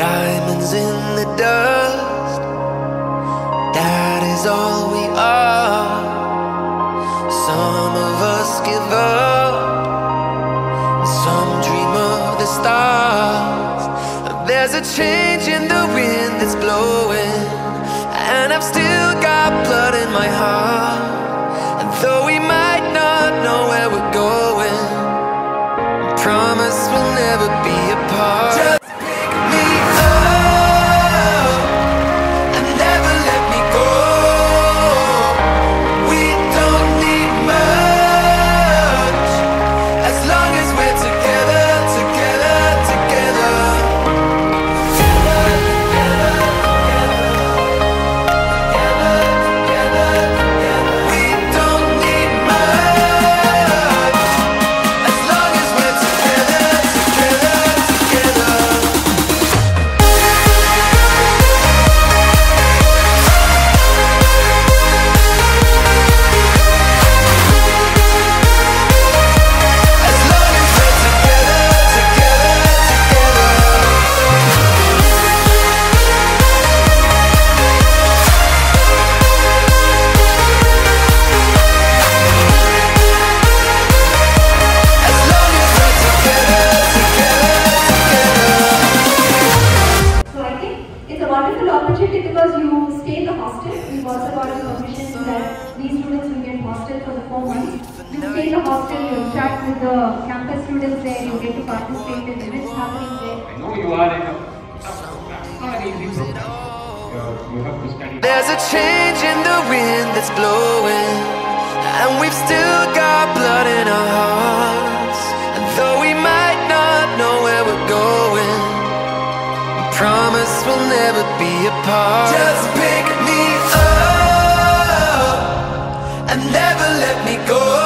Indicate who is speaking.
Speaker 1: Diamonds in the dust, that is all we are. Some of us give up, some dream of the stars. There's a change in the wind that's blowing, and I've still got
Speaker 2: because stay in the hostel. We've also got a permission that these students will get hostel for the four months. You stay in the hostel, you interact with the campus students there, you get to participate in events happening there.
Speaker 3: I know you are in a tough program. Not an easy program. You, you have to study.
Speaker 1: There's a change in the wind that's blowing, and we've still got blood in our hearts. Be apart. Just pick me up and never let me go.